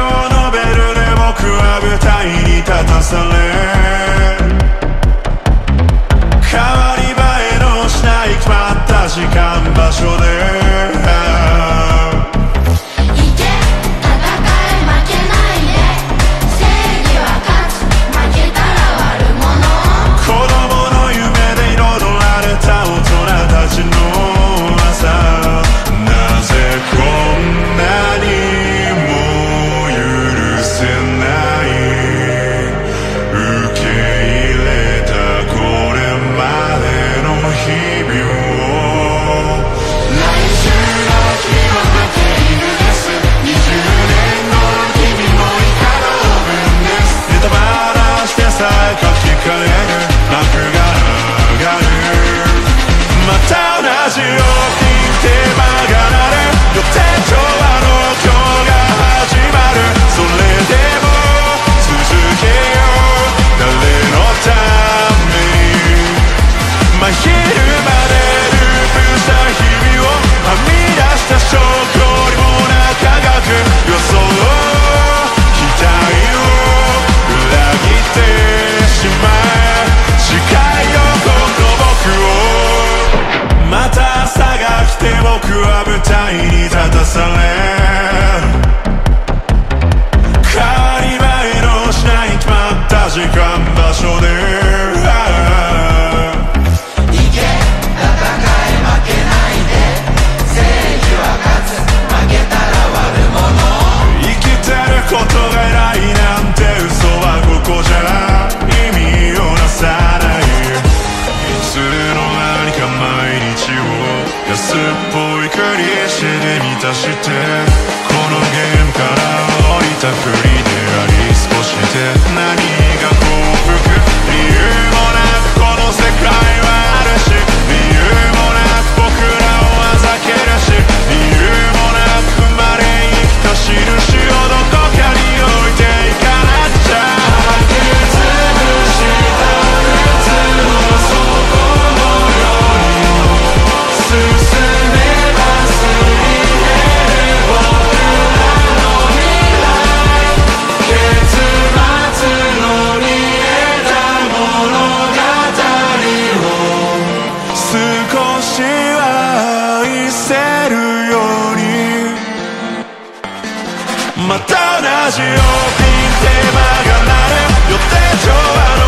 のベルで僕は舞台に立たされ昼までループした日々をはみ出した証拠にもなかがく予想を期待を裏切ってしまえ。誓いよこの僕を。また探して僕は舞台に立たされっぽい繰り返しで満たしてこのゲームから降りたふりまた同じようピン手曲がられ予定調和の